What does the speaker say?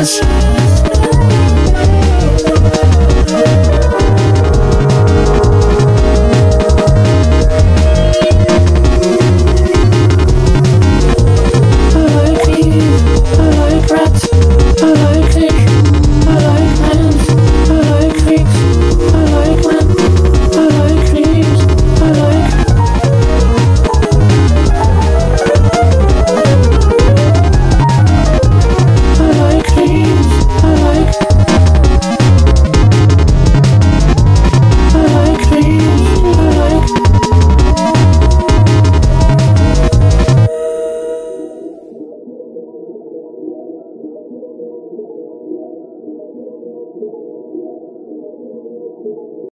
promise